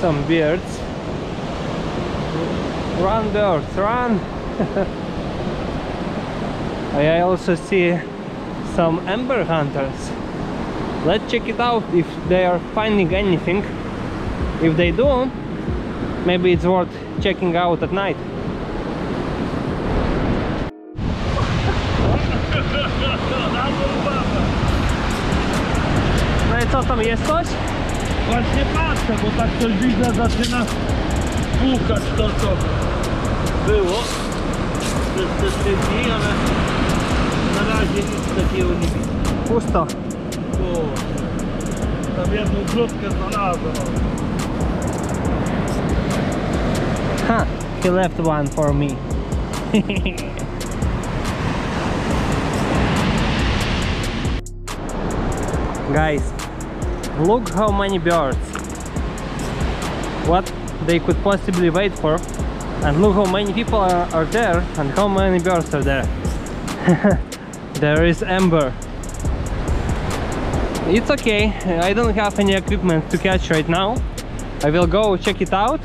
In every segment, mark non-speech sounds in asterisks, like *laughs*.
some birds. Run birds, run! *laughs* I also see some amber hunters. Let's check it out if they are finding anything. If they do, maybe it's worth checking out at night. No i co tam jest coś? Właśnie patrzę, bo tak coś widzę, zaczyna pukać to, co było przez te trzy dni, ale na razie nic takiego nie widzę. Pusto. O, tam jedną wrzutkę znalazłem. Ha! He left one for me. *laughs* Guys, look how many birds. What they could possibly wait for. And look how many people are, are there and how many birds are there. *laughs* there is Amber. It's okay, I don't have any equipment to catch right now. I will go check it out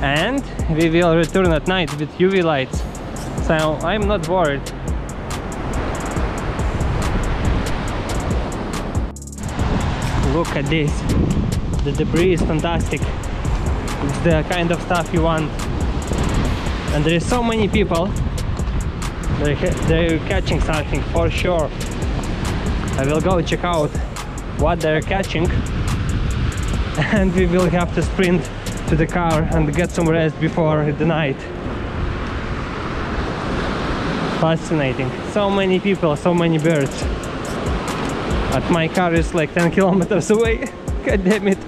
and we will return at night with UV lights so I'm not worried look at this the debris is fantastic it's the kind of stuff you want and there is so many people they're, they're catching something for sure I will go check out what they're catching *laughs* and we will have to sprint to the car and get some rest before the night. Fascinating. So many people, so many birds. But my car is like 10 kilometers *laughs* away. God damn it.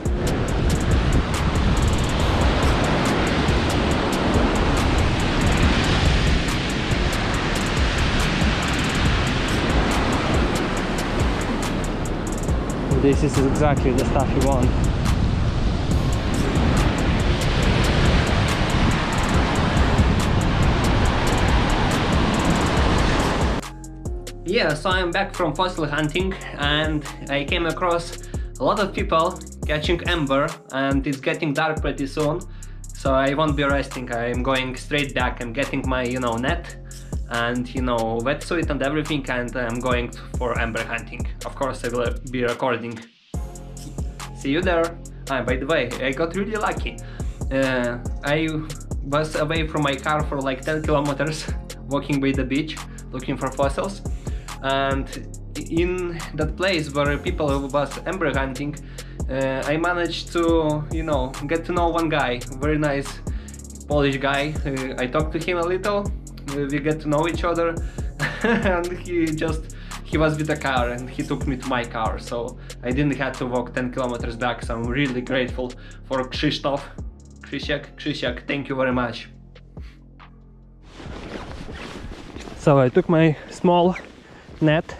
This is exactly the stuff you want. Yeah, so I'm back from fossil hunting and I came across a lot of people catching amber and it's getting dark pretty soon so I won't be resting, I'm going straight back I'm getting my, you know, net and, you know, wetsuit and everything and I'm going for amber hunting. Of course I will be recording. See you there! Ah, by the way, I got really lucky. Uh, I was away from my car for like 10 kilometers walking by the beach looking for fossils and in that place where people was amber hunting uh, I managed to you know get to know one guy very nice Polish guy. Uh, I talked to him a little. Uh, we get to know each other. *laughs* And he just he was with a car and he took me to my car. So I didn't have to walk 10 kilometers back. So I'm really grateful for Krzysztof. Krzysiek Krzysiek thank you very much. So I took my small net.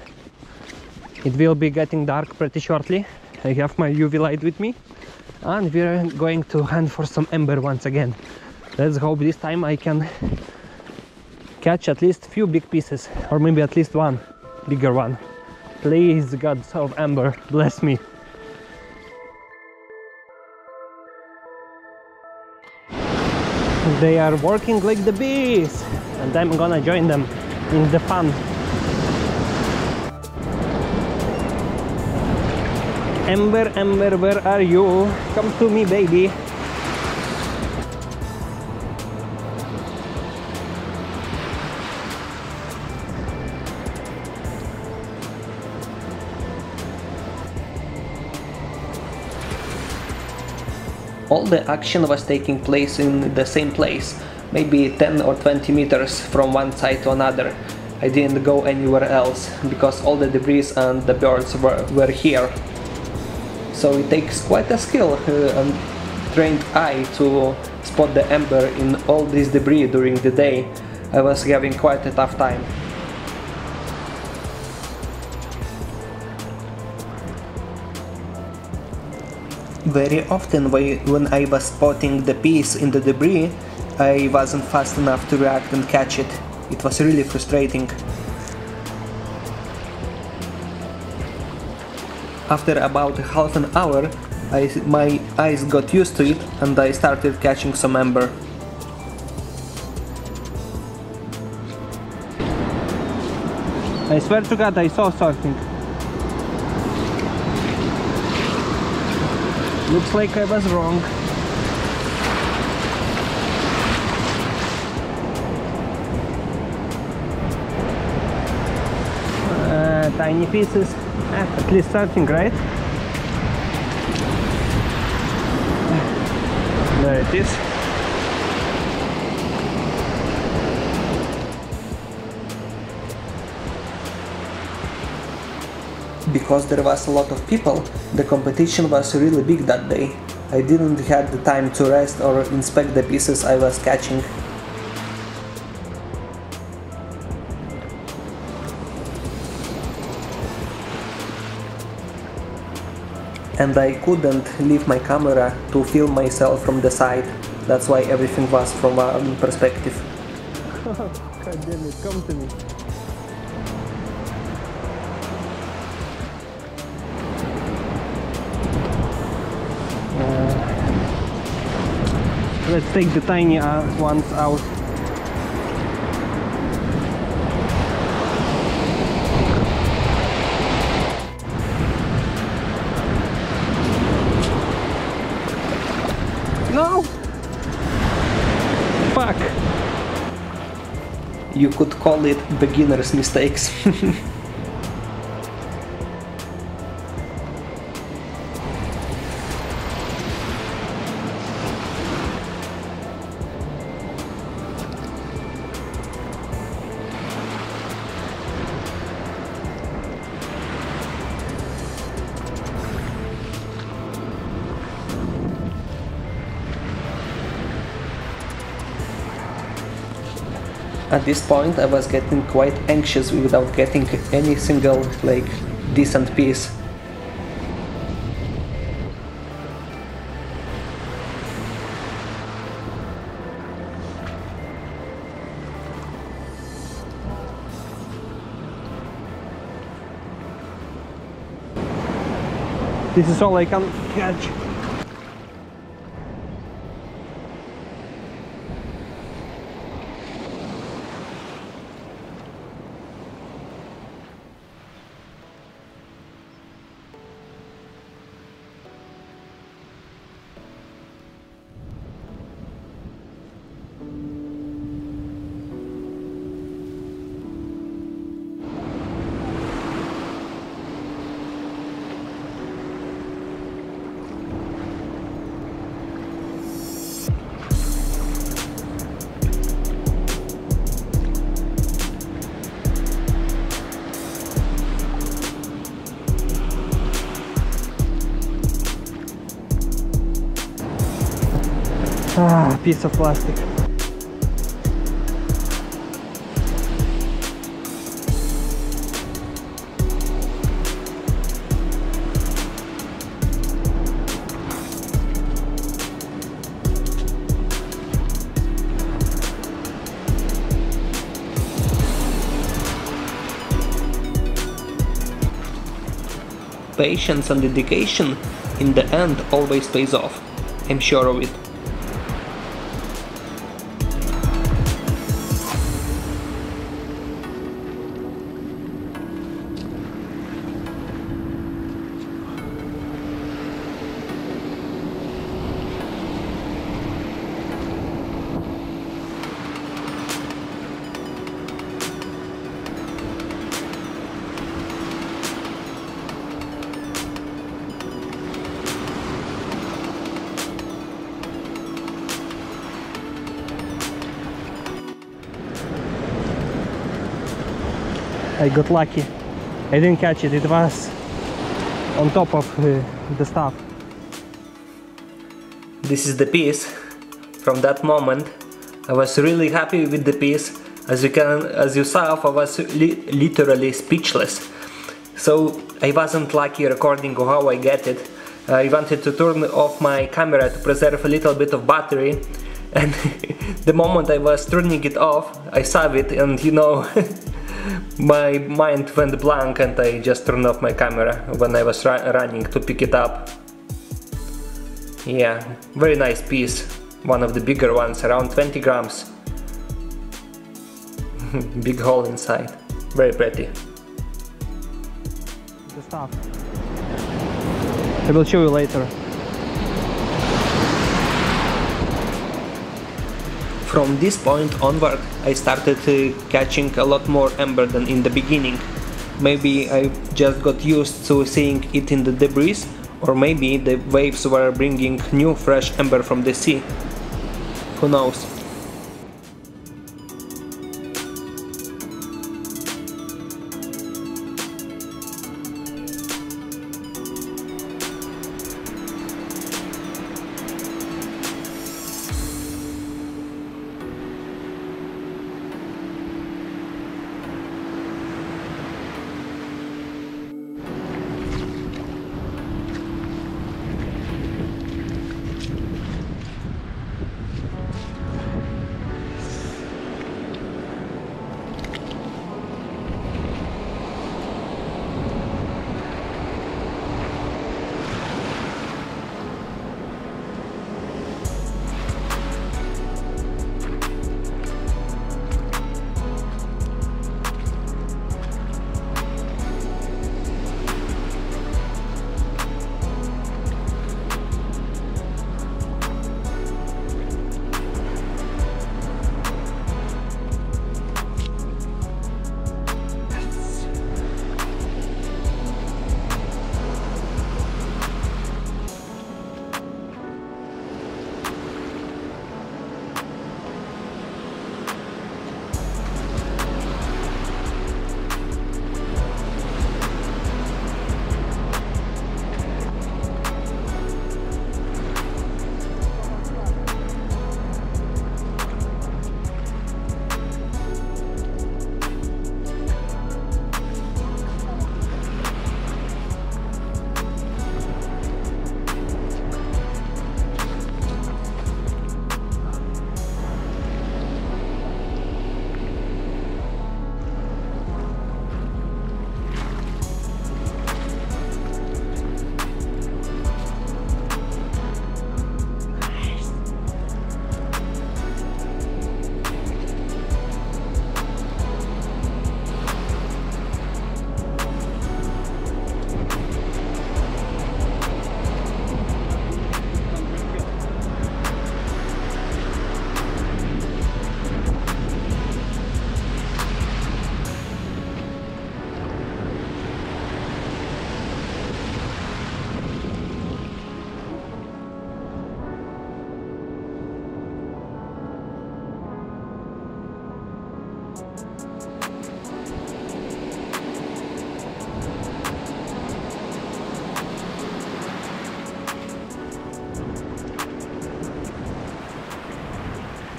It will be getting dark pretty shortly. I have my UV light with me. And we're going to hunt for some amber once again. Let's hope this time I can catch at least few big pieces or maybe at least one bigger one. Please gods of amber bless me. They are working like the bees and I'm gonna join them in the fun Ember, Ember, where are you? Come to me, baby. All the action was taking place in the same place, maybe 10 or 20 meters from one side to another. I didn't go anywhere else, because all the debris and the birds were, were here. So it takes quite a skill uh, and trained eye to spot the amber in all this debris during the day. I was having quite a tough time. Very often when I was spotting the piece in the debris, I wasn't fast enough to react and catch it. It was really frustrating. After about half an hour, I, my eyes got used to it and I started catching some amber. I swear to god I saw something. Looks like I was wrong. Uh, tiny pieces, at least something, right? There it is. Because there was a lot of people, the competition was really big that day. I didn't have the time to rest or inspect the pieces I was catching. And I couldn't leave my camera to film myself from the side. That's why everything was from one perspective. God damn it, come to me. Uh, let's take the tiny uh, ones out. Call it beginner's mistakes. *laughs* At this point I was getting quite anxious without getting any single like decent piece. This is all I can catch. Ah, piece of plastic. Patience and dedication in the end always pays off. I'm sure of it. I got lucky. I didn't catch it, it was on top of uh, the stuff. This is the piece. From that moment, I was really happy with the piece. As you can, as you saw, I was li literally speechless. So I wasn't lucky recording how I get it. I wanted to turn off my camera to preserve a little bit of battery *laughs* and *laughs* the moment I was turning it off I saw it and you know *laughs* my mind went blank and I just turned off my camera when I was running to pick it up. Yeah, very nice piece. One of the bigger ones, around 20 grams. *laughs* Big hole inside. Very pretty. The stuff. I will show you later. From this point onward, I started uh, catching a lot more amber than in the beginning. Maybe I just got used to seeing it in the debris, or maybe the waves were bringing new fresh amber from the sea. Who knows?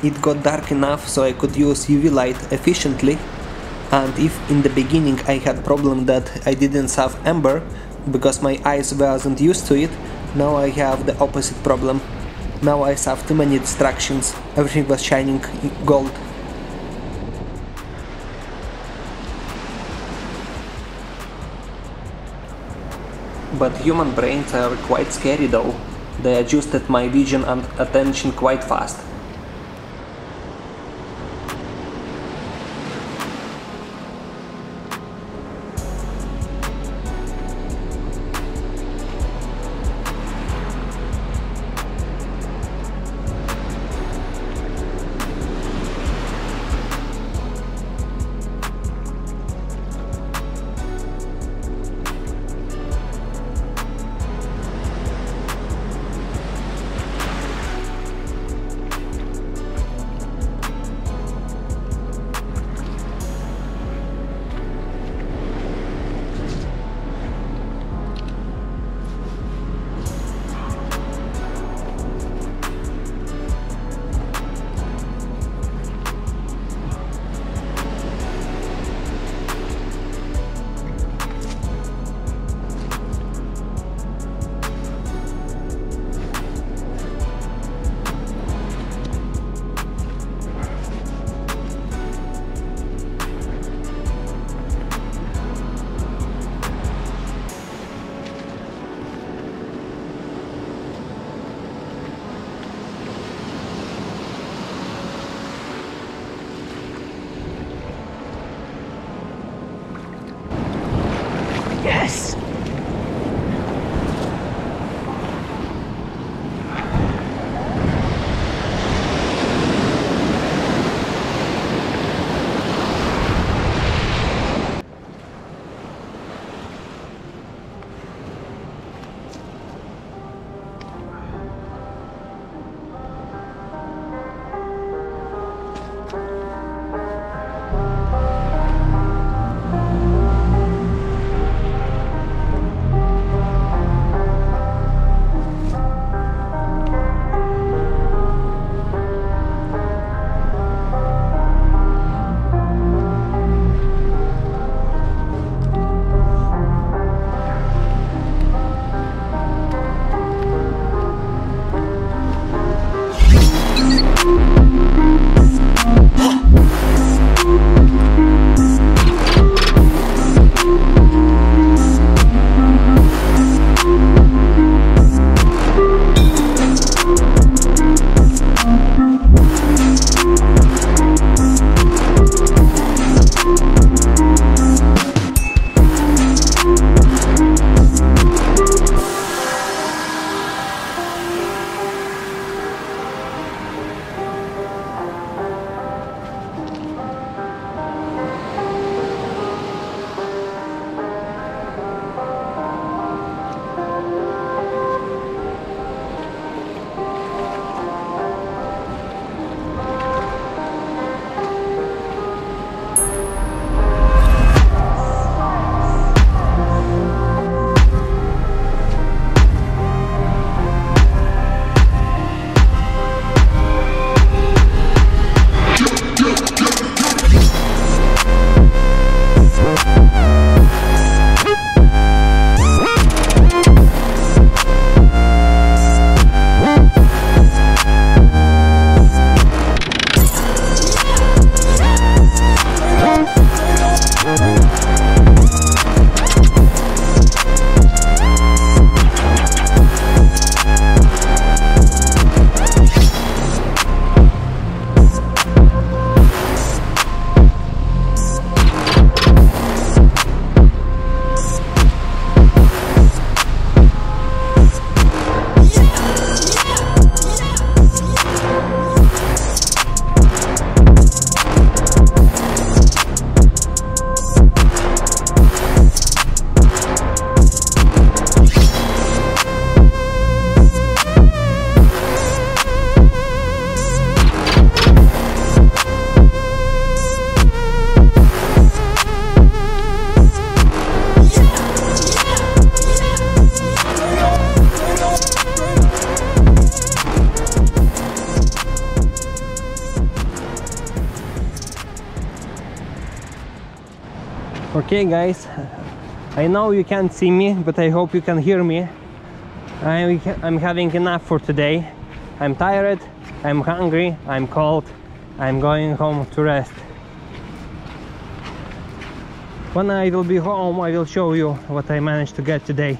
It got dark enough so I could use UV light efficiently and if in the beginning I had problem that I didn't have amber because my eyes wasn't used to it, now I have the opposite problem. Now I have too many distractions, everything was shining gold. But human brains are quite scary though. They adjusted my vision and attention quite fast. Okay guys, I know you can't see me, but I hope you can hear me. I'm, I'm having enough for today. I'm tired, I'm hungry, I'm cold, I'm going home to rest. When I will be home, I will show you what I managed to get today.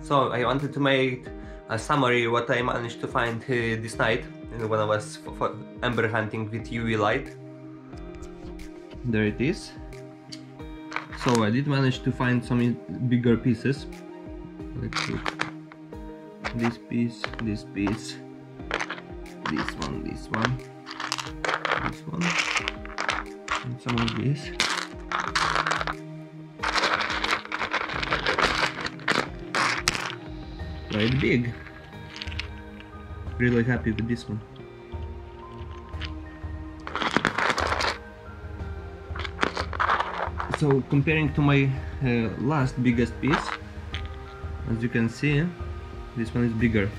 So I wanted to make a summary what I managed to find uh, this night when I was amber hunting with UV light. There it is. So I did manage to find some bigger pieces. Let's look. This piece, this piece, this one, this one, this one, and some of these. Quite big. Really happy with this one. so comparing to my uh, last biggest piece as you can see this one is bigger.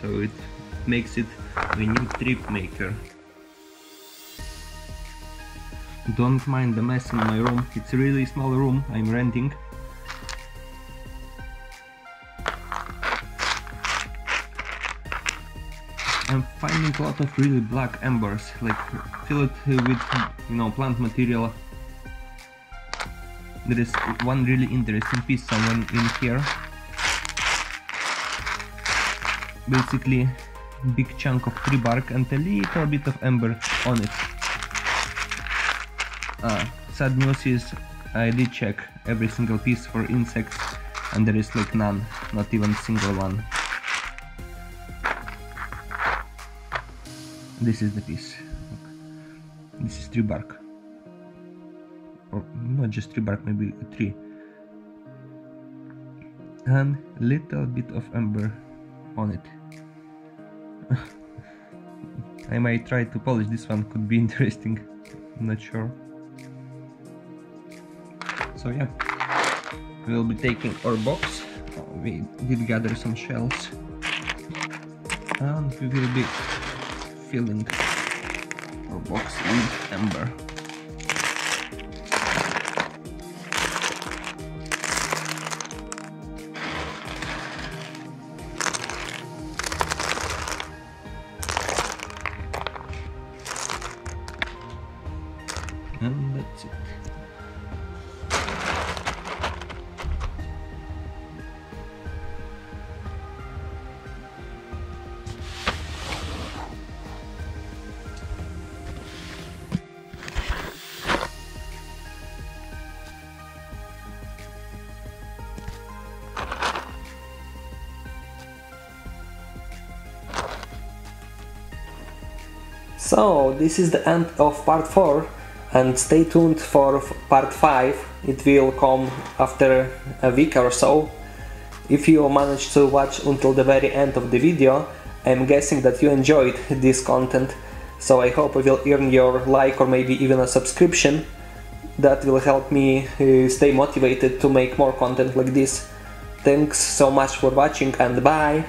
So it makes it a new trip maker. Don't mind the mess in my room. It's really small room. I'm renting I'm a lot of really black embers like fill it with you know plant material. There is one really interesting piece somewhere in here. Basically big chunk of tree bark and a little bit of ember on it. Uh, sad news is I did check every single piece for insects and there is like none not even single one this is the piece. This is tree bark. Or not just tree bark, maybe a tree. And little bit of amber on it. *laughs* I might try to polish this one, could be *laughs* interesting, I'm not sure. So yeah, we'll be taking our box, we did gather some shells, and we will be filling our box with ember. So this is the end of part 4 and stay tuned for part 5 it will come after a week or so. If you managed to watch until the very end of the video I'm guessing that you enjoyed this content. So I hope I will earn your like or maybe even a subscription. That will help me uh, stay motivated to make more content like this. Thanks so much for watching and bye